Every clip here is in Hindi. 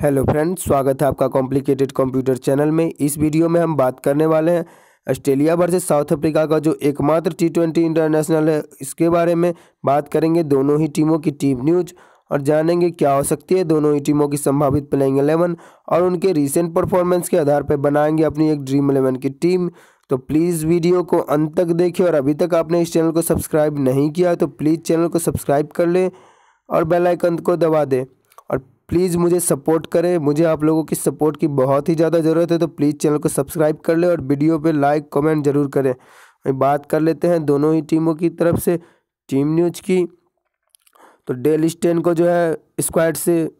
हेलो फ्रेंड्स, स्वागत है आपका कॉम्प्लिकेटेड कंप्यूटर चैनल में। इस वीडियो में हम बात करने वाले हैं ऑस्ट्रेलिया वर्सेस साउथ अफ्रीका का, जो एकमात्र टी ट्वेंटी इंटरनेशनल है। इसके बारे में बात करेंगे दोनों ही टीमों की टीम न्यूज़ और जानेंगे क्या हो सकती है। दोनों ही टीमों की संभावित प्लेइंग एलेवन और उनके रिसेंट परफॉर्मेंस के आधार पर बनाएँगे अपनी एक ड्रीम एलेवन की टीम तो प्लीज़ वीडियो को अंत तक देखें और अभी तक आपने इस चैनल को सब्सक्राइब नहीं किया तो प्लीज़ चैनल को सब्सक्राइब कर लें और बेल आइकन को दबा दें। प्लीज़ मुझे सपोर्ट करें। मुझे आप लोगों की सपोर्ट की बहुत ही ज़्यादा ज़रूरत है तो प्लीज़ चैनल को सब्सक्राइब कर ले और वीडियो पे लाइक, कमेंट ज़रूर करें। बात कर लेते हैं दोनों ही टीमों की तरफ़ से, टीम न्यूज़ की। तो डेल स्टेन को जो है, स्क्वाड से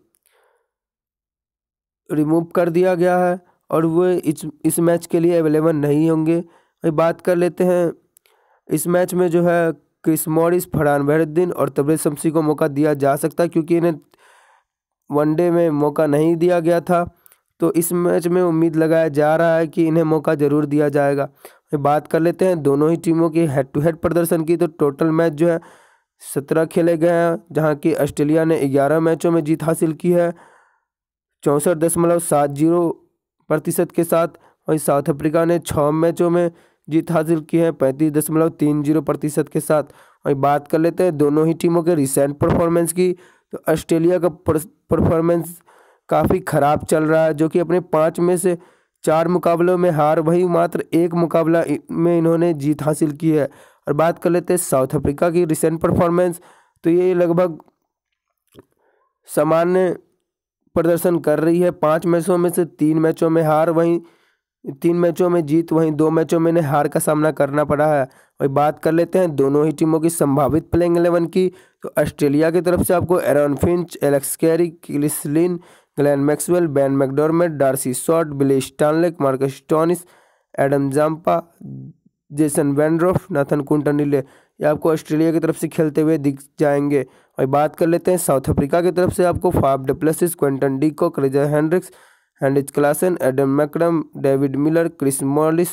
रिमूव कर दिया गया है और वो इस इस मैच के लिए अवेलेबल नहीं होंगे। बात कर लेते हैं, इस मैच में जो है, क्रिस मॉरिस, फरहान बहरुद्दीन और तबरेज शमसी को मौका दिया जा सकता है, क्योंकि इन्हें वनडे में मौका नहीं दिया गया था। तो इस मैच में उम्मीद लगाया जा रहा है कि इन्हें मौका ज़रूर दिया जाएगा। बात कर लेते हैं दोनों ही टीमों के हेड टू हेड प्रदर्शन की। तो टोटल मैच जो है, सत्रह खेले गए हैं, जहाँ की ऑस्ट्रेलिया ने ग्यारह मैचों में जीत हासिल की है। चौंसठ दशमलव सात ज़ीरो प्रतिशत के साथ वहीं साउथ अफ्रीका ने छः मैचों में जीत हासिल की है, पैंतीस दशमलव तीन ज़ीरो प्रतिशत के साथ। वहीं बात कर लेते हैं दोनों ही टीमों के रिसेंट परफॉर्मेंस की। तो ऑस्ट्रेलिया का परफॉर्मेंस काफ़ी ख़राब चल रहा है, जो कि अपने पाँच में से चार मुकाबलों में हार, वही मात्र एक मुकाबला में इन्होंने जीत हासिल की है। और बात कर लेते हैं साउथ अफ्रीका की रिसेंट परफॉर्मेंस तो ये लगभग सामान्य प्रदर्शन कर रही है। पाँच मैचों में से तीन मैचों में हार, वहीं तीन मैचों में जीत, वहीं दो मैचों में इन्हें हार का सामना करना पड़ा है। वही बात कर लेते हैं, दोनों ही टीमों की संभावित प्लेइंग एलेवन की। तो ऑस्ट्रेलिया की तरफ़ से आपको Aaron Finch, Alex Carey Chris Lynn Glenn Maxwell, Ben McDermott Darcy Short Billy Stanlake, Marcus Stoinis Adam Zampa, Jason Behrendorff Nathan Coulter Nile. ये आपको ऑस्ट्रेलिया की तरफ़ से खेलते हुए दिख जाएँगे। और बात कर लेते हैं, साउथ अफ्रीका की तरफ़ से आपको Faf du Plessis Quinton de Kock Reeza Hendricks Heinrich Klaasen Aiden Markram David Miller Chris Morris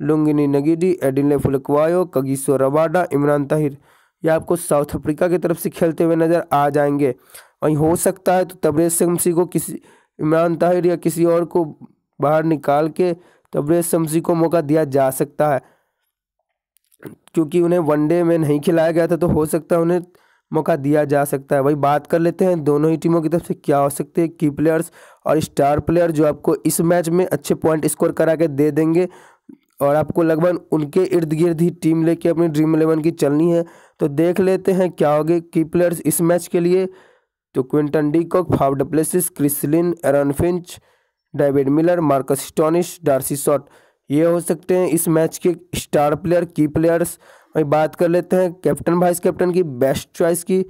Lungi Ngidi Andile Phehlukwayo Kagiso Rabada Imran Tahir ये आपको साउथ अफ्रीका की तरफ़ से खेलते हुए नज़र आ जाएँगे। वहीं हो सकता है तो तबरेज शमसी को किसी इमरान ताहिर या किसी और को बाहर निकाल के तबरेज शमसी को मौका दिया जा सकता है। क्योंकि उन्हें वनडे में नहीं खिलाया गया था तो हो सकता है उन्हें मौका दिया जा सकता है। वही बात कर लेते हैं, दोनों ही टीमों की तरफ़ से क्या हो सकते हैं? की प्लेयर्स और स्टार प्लेयर जो आपको इस मैच में अच्छे पॉइंट स्कोर करा के दे देंगे और आपको लगभग उनके इर्द गिर्द ही टीम लेके अपनी ड्रीम इलेवन की चलनी है। तो देख लेते हैं क्या होगे की प्लेयर्स इस मैच के लिए। तो Quinton de Kock Faf du Plessis Chris Lynn Aaron Finch David Miller Marcus Stoinis Darcy Short ये हो सकते हैं इस मैच के स्टार प्लेयर की प्लेयर्स वही बात कर लेते हैं कैप्टन वाइस कैप्टन की बेस्ट चॉइस की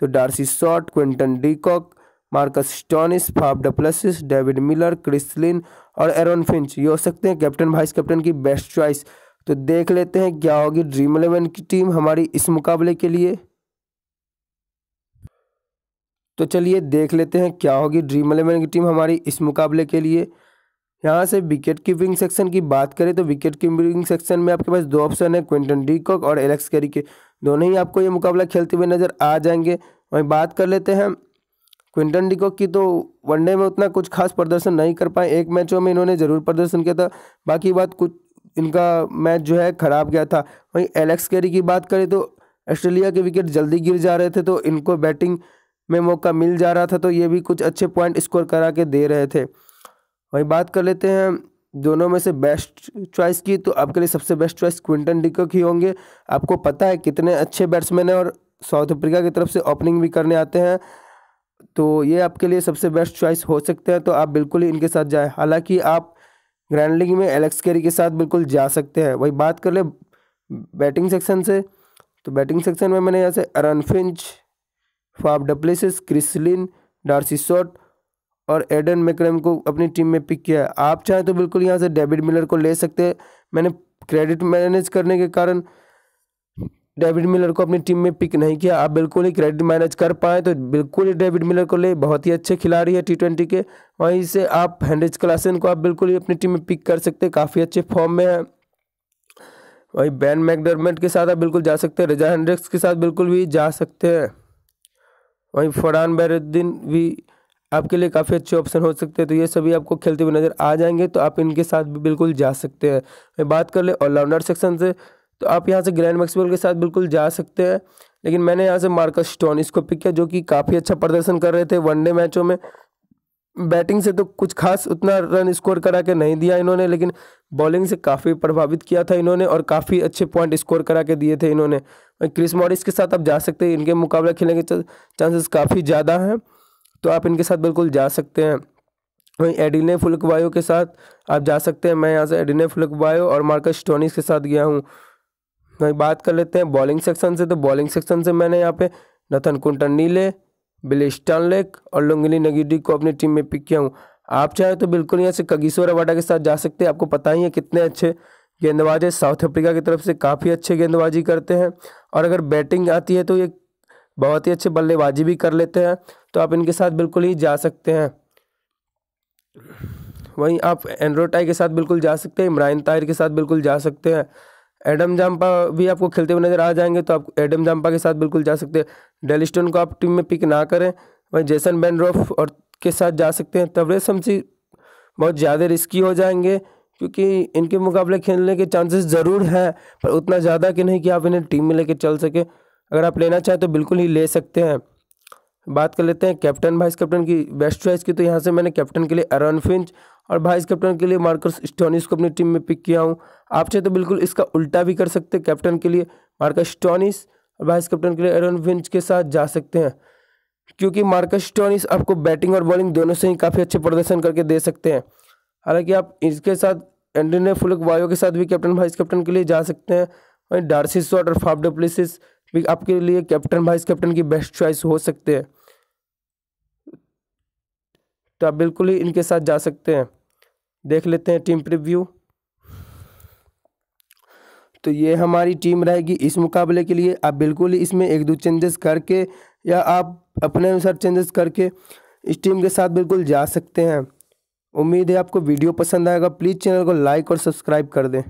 तो Darcy Short, Quinton de Kock, Marcus Stoinis, Faf du Plessis David Miller Chris Lynn और एरन फिंच। ये हो सकते हैं कैप्टन वाइस कैप्टन की बेस्ट चॉइस। तो देख लेते हैं क्या होगी ड्रीम इलेवन की टीम हमारी इस मुकाबले के लिए। तो चलिए देख लेते हैं क्या होगी ड्रीम इलेवन की टीम हमारी इस मुकाबले के लिए। यहाँ से विकेट कीपिंग सेक्शन की बात करें तो विकेट कीपिंग सेक्शन में आपके पास दो ऑप्शन है, क्विंटन डीकॉक और एलेक्स कैरी के। दोनों ही आपको ये मुकाबला खेलते हुए नज़र आ जाएँगे। वहीं बात कर लेते हैं, क्विंटन डीकॉक की तो वनडे में उतना कुछ खास प्रदर्शन नहीं कर पाए। एक मैचों में इन्होंने ज़रूर प्रदर्शन किया था, बाकी बात कुछ इनका मैच जो है ख़राब गया था। वहीं एलेक्स कैरी की बात करें तो ऑस्ट्रेलिया के विकेट जल्दी गिर जा रहे थे तो इनको बैटिंग में मौका मिल जा रहा था तो ये भी कुछ अच्छे पॉइंट स्कोर करा के दे रहे थे। वहीं बात कर लेते हैं, दोनों में से बेस्ट चॉइस की तो आपके लिए सबसे best choice Quinton de Kock ही होंगे। आपको पता है कितने अच्छे बैट्समैन हैं और साउथ अफ्रीका की तरफ़ से ओपनिंग भी करने आते हैं। तो ये आपके लिए सबसे बेस्ट चॉइस हो सकते हैं तो आप बिल्कुल ही इनके साथ जाएँ। हालाँकि आप ग्रैंड लीग में एलेक्स कैरी के साथ बिल्कुल जा सकते हैं। वही बात कर ले बैटिंग सेक्शन से तो बैटिंग सेक्शन में मैंने यहाँ से Aaron Finch Faf du Plessis Chris Lynn Darcy Short और एडन मैक्रम को अपनी टीम में पिक किया है। आप चाहें तो बिल्कुल यहाँ से डेविड मिलर को ले सकते हैं। मैंने क्रेडिट मैनेज करने के कारण डेविड मिलर को अपनी टीम में पिक नहीं किया। आप बिल्कुल ही क्रेडिट मैनेज कर पाए तो बिल्कुल ही डेविड मिलर को ले। बहुत ही अच्छे खिलाड़ी है टी ट्वेंटी के। वहीं से आप हैंड्रिज क्लासन को आप बिल्कुल ही अपनी टीम में पिक कर सकते हैं। काफ़ी अच्छे फॉर्म में है। वही बैन मैकडरमेंट के साथ आप बिल्कुल जा सकते हैं। रजा हैंड्रिक्स के साथ बिल्कुल भी जा सकते हैं। वहीं फरहान बैरुद्दीन भी आपके लिए काफ़ी अच्छे ऑप्शन हो सकते हैं। तो ये सभी आपको खेलते हुए नज़र आ जाएँगे तो आप इनके साथ भी बिल्कुल जा सकते हैं। मैं बात कर ले ऑलराउंडर सेक्शन से तो आप यहाँ से ग्रैंड मैक्सवेल के साथ बिल्कुल जा सकते हैं। लेकिन मैंने यहाँ से मार्कस स्टोन इसको पिक किया, जो कि काफ़ी अच्छा प्रदर्शन कर रहे थे वनडे मैचों में। बैटिंग से तो कुछ खास उतना रन स्कोर करा के नहीं दिया इन्होंने, लेकिन बॉलिंग से काफ़ी प्रभावित किया था इन्होंने और काफ़ी अच्छे पॉइंट स्कोर करा के दिए थे इन्होंने। क्रिस मॉरिस के साथ आप जा सकते हैं, इनके मुकाबला खेलने के चांसेस काफ़ी ज़्यादा हैं। तो आप इनके साथ बिल्कुल जा सकते हैं। वहीं एडिने फुलकवायो के साथ आप जा सकते हैं। मैं यहाँ से एडिने फुलकवायो और मार्कस स्टोनिस के साथ गया हूँ। वहीं बात कर लेते हैं बॉलिंग सेक्शन से। तो बॉलिंग सेक्शन से मैंने यहाँ पे नथन कुंटन नीले बिल स्टानलेक और लुंगली नगीडी को अपनी टीम में पिक किया हूँ। आप चाहे तो बिल्कुल यहाँ से कगीश्वर अवाडा के साथ जा सकते हैं। आपको पता ही है कितने अच्छे गेंदबाज है। साउथ अफ्रीका की तरफ़ से काफ़ी अच्छे गेंदबाजी करते हैं। और अगर बैटिंग आती है तो ये बहुत ही अच्छे बल्लेबाजी भी कर लेते हैं। तो आप इनके साथ बिल्कुल ही जा सकते हैं। वहीं आप एंड्रो टाई के साथ बिल्कुल जा सकते हैं इमरान ताहिर के साथ बिल्कुल जा सकते हैं। एडम जाम्पा भी आपको खेलते हुए नज़र आ जाएँगे तो आप एडम जाम्पा के साथ बिल्कुल जा सकते हैं। डेलिस्टन को आप टीम में पिक ना करें। वहीं जेसन बेनरॉफ और के साथ जा सकते हैं। तबरेज शमसी बहुत ज़्यादा रिस्की हो जाएँगे, क्योंकि इनके मुकाबले खेलने के चांसेस ज़रूर हैं, पर उतना ज़्यादा कि नहीं कि आप इन्हें टीम में लेके चल सके। अगर आप लेना चाहें तो बिल्कुल ही ले सकते हैं। बात कर लेते हैं कैप्टन, वाइस कैप्टन की बेस्ट चॉइस की। तो यहाँ से मैंने कैप्टन के लिए अरन फिंच और वाइस कैप्टन के लिए मार्कस स्टोनिस को अपनी टीम में पिक किया हूँ। आप चाहे तो बिल्कुल इसका उल्टा भी कर सकते हैं कैप्टन के लिए मार्कस स्टोनिस और वाइस कैप्टन के लिए अरन फिंच के साथ जा सकते हैं। क्योंकि मार्कस स्टोनिस आपको बैटिंग और बॉलिंग दोनों से ही काफ़ी अच्छे प्रदर्शन करके दे सकते हैं। हालाँकि आप इसके साथ एंड्रीने फुलक वायो के साथ भी कैप्टन, वाइस कैप्टन के लिए जा सकते हैं। वहीं डार्सी शॉट और फाफ डप्लिसिस भी आपके लिए कैप्टन, वाइस कैप्टन की बेस्ट चॉइस हो सकते हैं। तो आप बिल्कुल ही इनके साथ जा सकते हैं। देख लेते हैं टीम प्रिव्यू। तो ये हमारी टीम रहेगी इस मुकाबले के लिए। आप बिल्कुल ही इसमें एक दो चेंजेस करके या आप अपने अनुसार चेंजेस करके इस टीम के साथ बिल्कुल जा सकते हैं। उम्मीद है आपको वीडियो पसंद आएगा। प्लीज़ चैनल को लाइक और सब्सक्राइब कर दें।